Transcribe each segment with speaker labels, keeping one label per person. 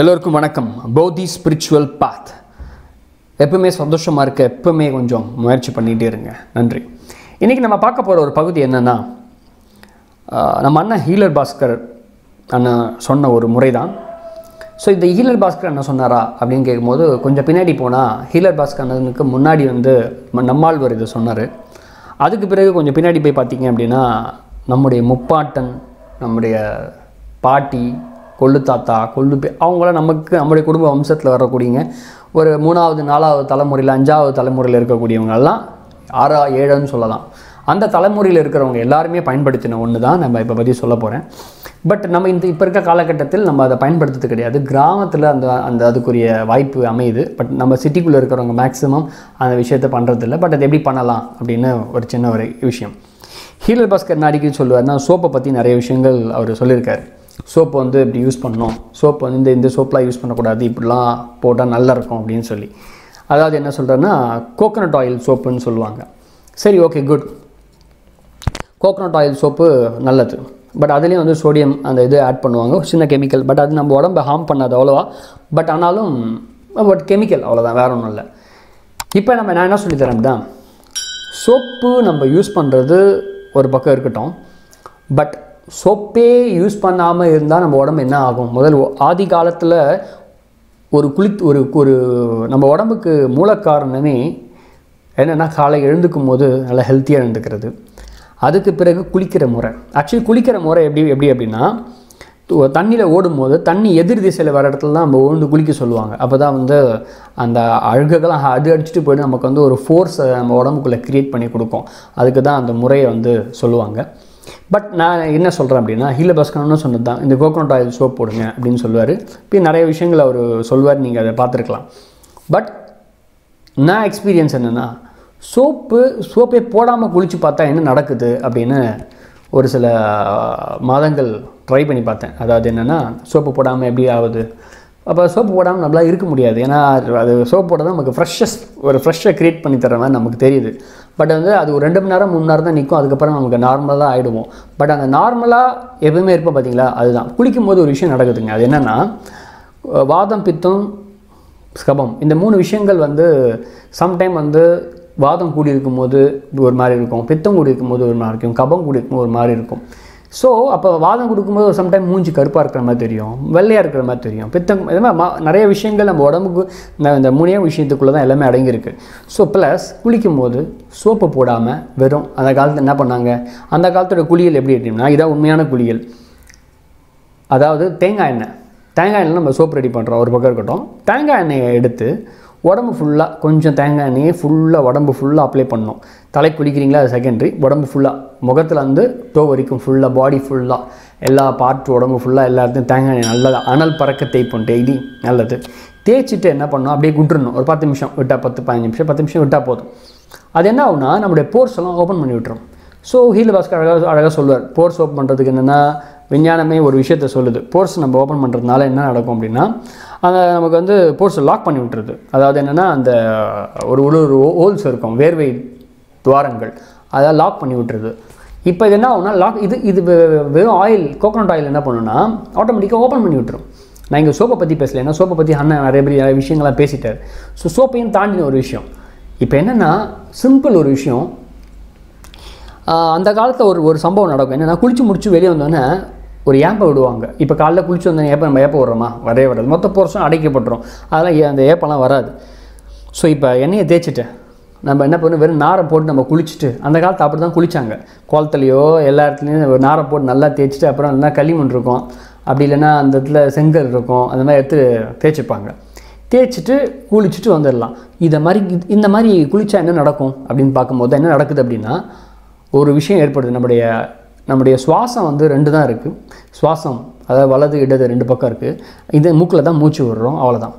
Speaker 1: எல்லோருக்கும் வணக்கம். பௌதி ஸ்பிரிச்சுவல் பாத் எப்பவுமே சந்தோஷமாக இருக்க எப்பவுமே கொஞ்சம் முயற்சி பண்ணிகிட்டே இருங்க. நன்றி. இன்றைக்கி நம்ம பார்க்க போகிற ஒரு பகுதி என்னென்னா நம்ம அண்ணன் ஹீலர் பாஸ்கர் அண்ணன் சொன்ன ஒரு முறை தான் ஸோ இந்த ஹீலர் பாஸ்கர் அண்ணன் சொன்னாரா அப்படின்னு கேட்கும்போது கொஞ்சம் பின்னாடி போனால் ஹீலர் பாஸ்கர் அண்ணனுக்கு முன்னாடி வந்து நம்மாழ்வர் நம்மாழ்வார் இதை சொன்னார். அதுக்கு பிறகு கொஞ்சம் பின்னாடி போய் பார்த்தீங்க அப்படின்னா நம்முடைய முப்பாட்டன் நம்முடைய பாட்டி கொள்ளு தாத்தா கொள்ளு பே அவங்களாம் நமக்கு நம்முடைய குடும்ப வம்சத்தில் வரக்கூடியங்க ஒரு மூணாவது நாலாவது தலைமுறையில் அஞ்சாவது தலைமுறையில் இருக்கக்கூடியவங்கள்லாம் ஆறா ஏழுன்னு சொல்லலாம். அந்த தலைமுறையில் இருக்கிறவங்க எல்லாருமே பயன்படுத்தின ஒன்று தான் நம்ம இப்போ பற்றி சொல்ல போகிறேன் பட் நம்ம இந்த இப்போ இருக்க காலகட்டத்தில் நம்ம அதை பயன்படுத்துறது கிடையாது. கிராமத்தில் அந்த அந்த அதுக்குரிய வாய்ப்பு அமையுது. பட் நம்ம சிட்டிக்குள்ளே இருக்கிறவங்க மேக்ஸிமம் அந்த விஷயத்தை பண்ணுறதில்ல பட் அது எப்படி பண்ணலாம் அப்படின்னு ஒரு சின்ன ஒரு விஷயம். ஹீலர் பாஸ்கர் நாடிக்கு சொல்லுவார்னா சோப்பை பற்றி நிறைய விஷயங்கள் அவர் சொல்லியிருக்காரு. சோப்பு வந்து இப்படி யூஸ் பண்ணோம் சோப்பு வந்து இந்த இந்த சோப்லாம் யூஸ் பண்ணக்கூடாது இப்படிலாம் போட்டால் நல்லா இருக்கும் அப்படின்னு சொல்லி. அதாவது என்ன சொல்கிறேன்னா கோகோனட் ஆயில் சோப்புன்னு சொல்லுவாங்க. சரி okay good coconut oil soap நல்லது. பட் அதுலேயும் வந்து சோடியம் அந்த இது ஆட் பண்ணுவாங்க ஒரு சின்ன கெமிக்கல் பட் அது நம்ம உடம்பை ஹார்ம் பண்ணாது அவ்வளோவா. பட் ஆனாலும் பட் கெமிக்கல் அவ்வளோதான் வேற ஒன்றும் இல்லை. இப்போ நம்ம நான் என்ன சொல்லித்தரேன் அப்படின்னா சோப்பு நம்ம யூஸ் பண்ணுறது ஒரு பக்கம் இருக்கட்டும். பட் சோப்பே யூஸ் பண்ணாமல் இருந்தால் நம்ம உடம்பு என்ன ஆகும்? முதல் ஆதி காலத்தில் ஒரு குளித் ஒரு ஒரு நம்ம உடம்புக்கு மூல காரணமே என்னென்னா காலை எழுந்துக்கும் போது நல்லா ஹெல்த்தியாக எழுந்துக்கிறது. அதுக்கு பிறகு குளிக்கிற முறை. ஆக்சுவலி குளிக்கிற முறை எப்படி எப்படி அப்படின்னா தண்ணியில் ஓடும்போது தண்ணி எதிர் திசையில் வர இடத்துல தான் நம்ம ஓண்டு குளிக்க சொல்லுவாங்க. அப்போ தான் வந்து அந்த அழுகெல்லாம் அது அடிச்சுட்டு போயிட்டு நமக்கு வந்து ஒரு ஃபோர்ஸை நம்ம உடம்புக்குள்ளே க்ரியேட் பண்ணி கொடுக்கும். அதுக்கு தான் அந்த முறையை வந்து சொல்லுவாங்க. பட் நான் என்ன சொல்கிறேன் அப்படின்னா ஹீல பஸ்கனு சொன்னது தான் இந்த கோகோனட் ஆயில் சோப் போடுங்க அப்படின்னு சொல்லுவார். இப்போ நிறைய விஷயங்கள் அவர் சொல்லுவார் நீங்கள் அதை பார்த்துருக்கலாம். பட் நான் எக்ஸ்பீரியன்ஸ் என்னென்னா சோப்பு சோப்பே போடாமல் குளித்து பார்த்தா என்ன நடக்குது அப்படின்னு ஒரு சில மாதங்கள் ட்ரை பண்ணி பார்த்தேன். அதாவது என்னென்னா சோப்பு போடாமல் எப்படி ஆகுது? அப்போ சோப்பு போடாமல் நம்மளால் இருக்க முடியாது. ஏன்னா அது- சோப்பு போட்டால் தான் நமக்கு ஃப்ரெஷ்ஷஸ் ஒரு ஃப்ரெஷ்ஷை க்ரியேட் பண்ணி தர மாதிரி நமக்கு தெரியுது. பட் வந்து அது ஒரு ரெண்டு மணி நேரம் மூணு நேரம் தான் நிற்கும். அதுக்கப்புறம் நமக்கு நார்மலாக ஆகிடுவோம் பட் அந்த நார்மலாக எப்பவுமே இருப்போம் பார்த்தீங்களா அதுதான். குளிக்கும் போது ஒரு விஷயம் நடக்குதுங்க. அது என்னென்னா வாதம் பித்தம் ஸ்கபம். இந்த மூணு விஷயங்கள் வந்து சம்டைம் வந்து வாதம் கூடி இருக்கும்போது ஒரு மாதிரி இருக்கும். பித்தம் கூடி இருக்கும்போது ஒரு மாதிரி இருக்கும். கபம் கூடி இருக்கும்போது ஒரு மாதிரி இருக்கும். ஸோ அப்போ வாதம் கொடுக்கும்போது சம்டைம் மூஞ்சி கருப்பாக இருக்கிற மாதிரி தெரியும் வெள்ளையாக இருக்கிற மாதிரி தெரியும். பித்தம் இது மாதிரி நிறைய விஷயங்கள் நம்ம உடம்புக்கு இந்த இந்த மூணே விஷயத்துக்குள்ளே தான் எல்லாமே அடங்கியிருக்கு. ஸோ ப்ளஸ் குளிக்கும் போது சோப்பு போடாமல் வெறும் அந்த காலத்தில் என்ன பண்ணாங்க? அந்த காலத்தோட குளியல் எப்படி எடுத்தோம்னா இதான் உண்மையான குளியல். அதாவது தேங்காய் எண்ணெய். தேங்காய் எண்ணெய் நம்ம சோப் ரெடி பண்ணுறோம் ஒரு பக்கம் இருக்கட்டும். தேங்காய் எண்ணெயை எடுத்து உடம்பு ஃபுல்லாக கொஞ்சம் தேங்காய் எண்ணெயை ஃபுல்லாக உடம்பு ஃபுல்லாக அப்ளை பண்ணணும். தலை குளிக்கிறீங்களா? அது செகண்டரி உடம்பு ஃபுல்லாக முகத்தில் வந்து டோ வரைக்கும் ஃபுல்லாக பாடி ஃபுல்லாக எல்லா பார்ட் உடம்பு ஃபுல்லாக எல்லாத்தையும் தேங்காய் எண்ணெய் நல்லது? அனல் பறக்க தேய்ப்போம் டெய்லி நல்லது. தேய்ச்சிட்டு என்ன பண்ணணும்? அப்படியே விட்டுறணும் ஒரு பத்து நிமிஷம் விட்டால் பத்து பதினஞ்சு நிமிஷம் பத்து நிமிஷம் விட்டால் போதும். அது என்ன ஆகுனா நம்முடைய போர்ஸ் எல்லாம் ஓப்பன் பண்ணி விட்டுரும். ஸோ ஹீல் பாஸ்கர் அழகாக அழகாக சொல்லுவார். போர்ஸ் ஓப்பன் பண்ணுறதுக்கு என்னென்னா விஞ்ஞானமே ஒரு விஷயத்த சொல்லுது. போர்ஸ் நம்ம ஓப்பன் பண்ணுறதுனால என்ன நடக்கும் அப்படின்னா அந்த நமக்கு வந்து போர்ஸ் லாக் பண்ணி விட்டுருது. அதாவது என்னென்னா அந்த ஒரு ஒரு ஹோல்ஸ் இருக்கும் வேர்வை துவாரங்கள். அதை லாக் பண்ணி விட்டுருது. இப்போ இது என்ன ஆகும்னா லாக் இது இது வெ- வெறும் ஆயில் கோகோனட் ஆயில் என்ன பண்ணுன்னா ஆட்டோமேட்டிக்காக ஓப்பன் பண்ணி விட்டுரும். நான் இங்கே சோப்பை பற்றி பேசல. ஏன்னா சோப்பை பற்றி அண்ணன் நிறைய பெரிய நிறைய விஷயங்கள்லாம் பேசிட்டார். ஸோ சோப்பையும் தாண்டின ஒரு விஷயம். இப்போ என்னென்னா சிம்பிள் ஒரு விஷயம். அந்த காலத்தில் ஒரு ஒரு சம்பவம் நடக்கும். என்னென்னா குளிச்சு முடிச்சு வெளியே வந்தோடனே ஒரு ஏப்பை விடுவாங்க. இப்போ காலைல குளிச்சு வந்த ஏப்ப நம்ம ஏப்பை விடுறோமா? வரவே வராது. மொத்த போர்ஷன் அடைக்கப்பட்டுரும். அதெல்லாம் அந்த ஏப்பெல்லாம் வராது. ஸோ இப்போ எண்ணெயை தேய்ச்சிட்டேன் நம்ம என்ன பண்ணணும்? வெறும் நாரை போட்டு நம்ம குளிச்சுட்டு அந்த காலத்து அப்படி தான் குளிச்சாங்க. குளத்துலையோ எல்லா இடத்துலையும் நாரை போட்டு நல்லா தேய்ச்சிட்டு அப்புறம் இல்லைன்னா களிமண் இருக்கும். அப்படி இல்லைன்னா அந்த இடத்துல செங்கல் இருக்கும். அந்த மாதிரி எடுத்து தேய்ச்சிப்பாங்க. தேய்ச்சிட்டு குளிச்சுட்டு வந்துடலாம் இதை மாதிரி இந்த மாதிரி குளித்தா என்ன நடக்கும்? அப்படின்னு பார்க்கும்போது என்ன நடக்குது அப்படின்னா ஒரு விஷயம் ஏற்படுது. நம்முடைய நம்முடைய சுவாசம் வந்து ரெண்டு தான் இருக்குது சுவாசம் அதாவது வலது இடது ரெண்டு பக்கம் இருக்குது இந்த மூக்கில் தான் மூச்சு விடுறோம் அவ்வளோதான்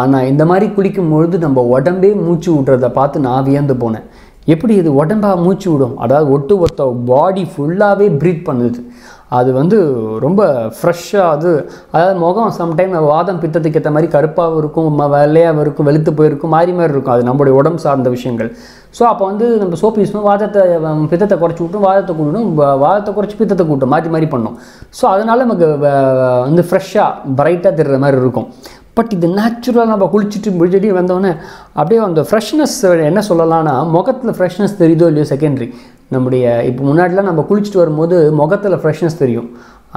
Speaker 1: ஆனால் இந்த மாதிரி குளிக்கும் பொழுது நம்ம உடம்பே மூச்சு விடுறத பார்த்து நான் வியந்து போனேன். எப்படி இது உடம்பாக மூச்சு விடும்? அதாவது ஒட்டு ஒத்த பாடி ஃபுல்லாகவே ப்ரீத் பண்ணுது. அது வந்து ரொம்ப ஃப்ரெஷ்ஷாக அது. அதாவது முகம் சம்டைம் வாதம் பித்தத்துக்கு ஏற்ற மாதிரி கருப்பாகவும் இருக்கும் வெள்ளையாகவும் இருக்கும் வெளுத்து போயிருக்கும் மாறி மாதிரி இருக்கும். அது நம்மளுடைய உடம்பு சார்ந்த விஷயங்கள். ஸோ அப்போ வந்து நம்ம சோப்பு யூஸ் பண்ணி வாதத்தை பித்தத்தை குறைச்சி விட்டும் வாதத்தை கூட்டணும். வாதத்தை குறைச்சி பித்தத்தை கூட்டும். மாற்றி மாதிரி பண்ணும். ஸோ அதனால் நமக்கு வ- வந்து ஃப்ரெஷ்ஷாக பிரைட்டாக தெரிகிற மாதிரி இருக்கும். பட் இது நேச்சுரலாக நம்ம குளிச்சுட்டு முடிச்சுட்டு வந்தோடனே அப்படியே அந்த ஃப்ரெஷ்னஸ் என்ன சொல்லலாம்னா முகத்தில் ஃப்ரெஷ்னஸ் தெரியுதோ இல்லையோ செகண்டரி நம்முடைய இப்போ முன்னாடிலாம் நம்ம குளிச்சுட்டு வரும்போது முகத்தில் ஃப்ரெஷ்னஸ் தெரியும்.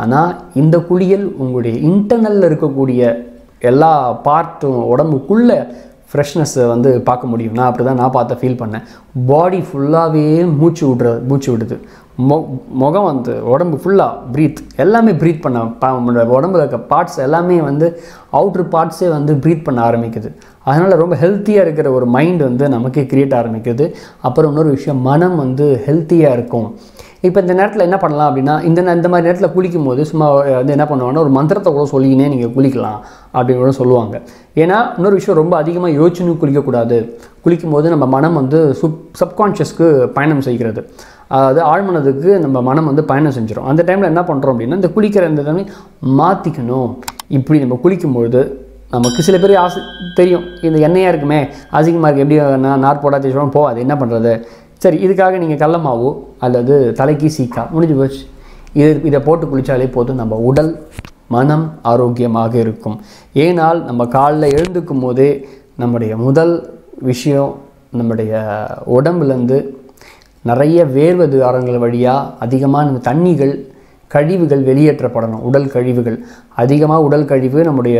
Speaker 1: ஆனால் இந்த குளியல் உங்களுடைய இன்டர்னலில் இருக்கக்கூடிய எல்லா பார்ட்டும் உடம்புக்குள்ளே ஃப்ரெஷ்னஸ்ஸை வந்து பார்க்க முடியும். நான் அப்படி தான் நான் பார்த்த ஃபீல் பண்ணேன். பாடி ஃபுல்லாகவே மூச்சு விடுற மூச்சு விடுது. மொ முகம் வந்து உடம்பு ஃபுல்லாக ப்ரீத் எல்லாமே ப்ரீத் பண்ண உடம்புல இருக்க பார்ட்ஸ் எல்லாமே வந்து அவுட்ரு பார்ட்ஸே வந்து ப்ரீத் பண்ண ஆரம்பிக்குது. அதனால் ரொம்ப ஹெல்த்தியாக இருக்கிற ஒரு மைண்ட் வந்து நமக்கே க்ரியேட் ஆரம்பிக்குது. அப்புறம் இன்னொரு விஷயம் மனம் வந்து ஹெல்த்தியாக இருக்கும். இப்போ இந்த நேரத்தில் என்ன பண்ணலாம் அப்படின்னா இந்த இந்த மாதிரி நேரத்தில் குளிக்கும் போது சும்மா வந்து என்ன பண்ணுவாங்கன்னா ஒரு மந்திரத்தை கூட சொல்லினே நீங்கள் குளிக்கலாம் அப்படின்னு கூட சொல்லுவாங்க. ஏன்னா இன்னொரு விஷயம் ரொம்ப அதிகமாக யோசிச்சுன்னு குளிக்கக்கூடாது. குளிக்கும் போது நம்ம மனம் வந்து சுப் சப்கான்ஷியஸ்க்கு பயணம் செய்கிறது. அதாவது ஆழ்மனதுக்கு நம்ம மனம் வந்து பயணம் செஞ்சிடும் அந்த டைமில் என்ன பண்ணுறோம் அப்படின்னா இந்த குளிக்கிற இந்த தண்ணி மாற்றிக்கணும் இப்படி நம்ம குளிக்கும்பொழுது நமக்கு சில பேர் ஆசை தெரியும். இந்த எண்ணெயாக இருக்குமே அதிகமாக இருக்குது எப்படி நான் நார் போடா போகாது. என்ன பண்ணுறது சரி இதுக்காக நீங்கள் கடல மாவு அல்லது தலைக்கு சீக்கா முடிஞ்சு போச்சு. இது இதை போட்டு குளித்தாலே போதும். நம்ம உடல் மனம் ஆரோக்கியமாக இருக்கும். ஏனால் நம்ம காலில் எழுந்துக்கும் போதே நம்முடைய முதல் விஷயம் நம்முடைய உடம்புலேருந்து நிறைய வேர்வை துவாரங்கள் வழியாக அதிகமான தண்ணிகள் கழிவுகள் வெளியேற்றப்படணும் உடல் கழிவுகள். அதிகமாக உடல் கழிவு நம்முடைய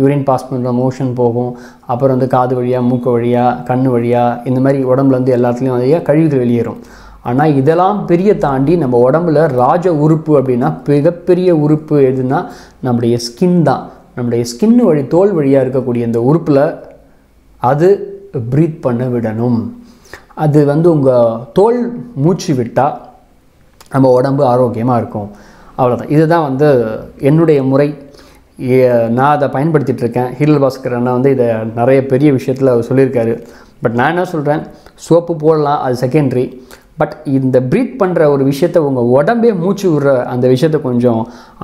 Speaker 1: யூரின் பாஸ் பண்ணுற மோஷன் போகும். அப்புறம் வந்து காது வழியாக மூக்கு வழியாக கண் வழியாக இந்த மாதிரி உடம்புலேருந்து எல்லாத்துலேயும் நிறைய கழிவுகள் வெளியேறும். ஆனால் இதெல்லாம் பெரிய தாண்டி நம்ம உடம்புல ராஜ உறுப்பு அப்படின்னா மிகப்பெரிய உறுப்பு எதுனா நம்முடைய ஸ்கின் தான். நம்முடைய ஸ்கின் வழி தோல் வழியாக இருக்கக்கூடிய இந்த உறுப்பில் அது ப்ரீத் பண்ண விடணும். அது வந்து உங்கள் தோல் மூச்சு விட்டால் நம்ம உடம்பு ஆரோக்கியமாக இருக்கும். அவ்வளோதான் இதுதான் வந்து என்னுடைய முறை. நான் அதை பயன்படுத்திகிட்டு இருக்கேன். ஹீரல் பாஸ்கர் அண்ணா வந்து இதை நிறைய பெரிய விஷயத்தில் அவர் சொல்லியிருக்காரு. பட் நான் என்ன சொல்கிறேன் சோப்பு போடலாம் அது செகண்ட்ரி பட் இந்த ப்ரீத் பண்ணுற ஒரு விஷயத்த உங்கள் உடம்பே மூச்சு விடுற அந்த விஷயத்த கொஞ்சம்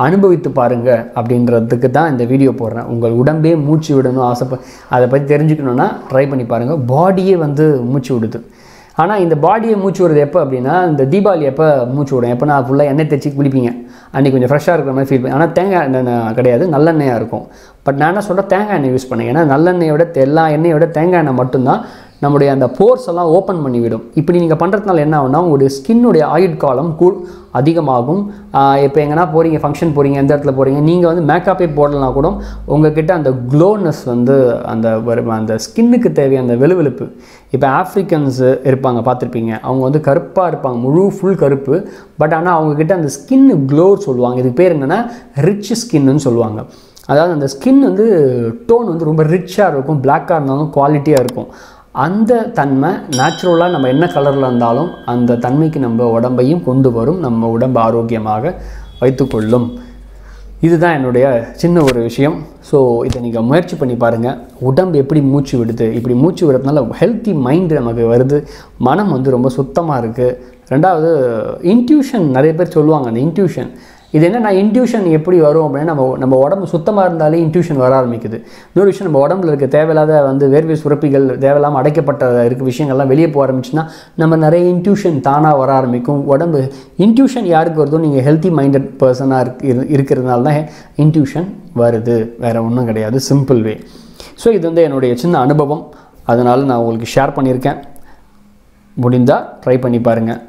Speaker 1: அனுபவித்து பாருங்கள் அப்படின்றதுக்கு தான் இந்த வீடியோ போடுறேன். உங்கள் உடம்பே மூச்சு விடணும் ஆசைப்ப அதை பற்றி தெரிஞ்சுக்கணுன்னா ட்ரை பண்ணி பாருங்கள் பாடியே வந்து மூச்சு விடுது. ஆனால் இந்த பாடியை மூச்சு விடுறது எப்போ அப்படின்னா இந்த தீபாவளி எப்போ மூச்சு விடும்? எப்போ நான் ஃபுல்லாக எண்ணெய் தேய்ச்சி குளிப்பீங்க. அன்றைக்கி கொஞ்சம் ஃப்ரெஷ்ஷாக இருக்கிற மாதிரி ஃபீல் பண்ணி ஆனால் தேங்காய் எண்ணெய் கிடையாது. நல்லெண்ணெயாக இருக்கும். பட் நான் என்ன சொல்கிறேன் தேங்காய் எண்ணெய் யூஸ் பண்ணுங்க. ஏன்னா நல்லெண்ணெயோட எல்லா எண்ணெயோட தேங்காய் எண்ணெய் மட்டும்தான் நம்முடைய அந்த போர்ஸ் எல்லாம் ஓப்பன் பண்ணிவிடும். இப்படி நீங்கள் பண்ணுறதுனால என்ன ஆகும்னா உங்களுடைய ஸ்கின்னுடைய ஆயுட்காலம் கூ அதிகமாகும். இப்போ எங்கன்னா போகிறீங்க ஃபங்க்ஷன் போகிறீங்க எந்த இடத்துல போகிறீங்க நீங்கள் வந்து மேக்கப்பே போடலாம் கூட உங்ககிட்ட அந்த க்ளோனஸ் வந்து அந்த ஒரு அந்த ஸ்கின்னுக்கு தேவையான அந்த வெளுவெளுப்பு. இப்போ ஆஃப்ரிக்கன்ஸு இருப்பாங்க பார்த்துருப்பீங்க. அவங்க வந்து கருப்பாக இருப்பாங்க முழு ஃபுல் கருப்பு. பட் ஆனால் அவங்கக்கிட்ட அந்த ஸ்கின்னு க்ளோ சொல்லுவாங்க. இதுக்கு பேர் என்னென்னா ரிச் ஸ்கின்னு சொல்லுவாங்க. அதாவது அந்த ஸ்கின் வந்து டோன் வந்து ரொம்ப ரிச்சாக இருக்கும் பிளாக்காக இருந்தாலும் குவாலிட்டியாக இருக்கும். அந்த தன்மை நேச்சுரலாக நம்ம என்ன கலரில் இருந்தாலும் அந்த தன்மைக்கு நம்ம உடம்பையும் கொண்டு வரும் நம்ம உடம்பு ஆரோக்கியமாக வைத்துக்கொள்ளும். இதுதான் என்னுடைய சின்ன ஒரு விஷயம். ஸோ இதை நீங்கள் முயற்சி பண்ணி பாருங்கள் உடம்பு எப்படி மூச்சு விடுது? இப்படி மூச்சு விடுறதுனால ஹெல்த்தி மைண்டு நமக்கு வருது. மனம் வந்து ரொம்ப சுத்தமாக இருக்குது ரெண்டாவது இன்ட்யூஷன் நிறைய பேர் சொல்லுவாங்க அந்த இன்ட்யூஷன் இது என்னன்னா இன்ட்யூஷன் எப்படி வரும் அப்படின்னா நம்ம நம்ம உடம்பு சுத்தமாக இருந்தாலே இன்ட்யூஷன் வர ஆரம்பிக்குது. இன்னொரு விஷயம் நம்ம உடம்புல இருக்க தேவையில்லாத வந்து வேர்வை சுரப்பிகள் தேவையில்லாமல் அடைக்கப்பட்ட இருக்க விஷயங்கள்லாம் வெளியே போக ஆரம்பிச்சுன்னா நம்ம நிறைய இன்ட்யூஷன் தானாக வர ஆரம்பிக்கும். உடம்பு இன்ட்யூஷன் யாருக்கு வருதோ நீங்கள் ஹெல்த்தி மைண்டட் பர்சனாக இருக்கு இருக்கிறதுனால தான் இன்ட்யூஷன் வருது. வேறு ஒன்றும் கிடையாது. சிம்பிள் வே ஸோ இது வந்து என்னுடைய சின்ன அனுபவம். அதனால் நான் உங்களுக்கு ஷேர் பண்ணியிருக்கேன். முடிந்தால் ட்ரை பண்ணி பாருங்கள்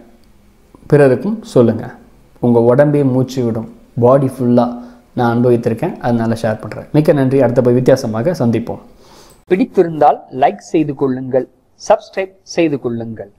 Speaker 1: பிறருக்கும் சொல்லுங்கள் உங்கள் உடம்பே மூச்சு விடும். பாடி ஃபுல்லாக நான் அனுபவித்திருக்கேன். அதனால் ஷேர் பண்ணுறேன் மிக்க நன்றி. அடுத்த போய் வித்தியாசமாக சந்திப்போம். பிடித்திருந்தால் லைக் செய்து கொள்ளுங்கள். சப்ஸ்கிரைப் செய்து கொள்ளுங்கள்.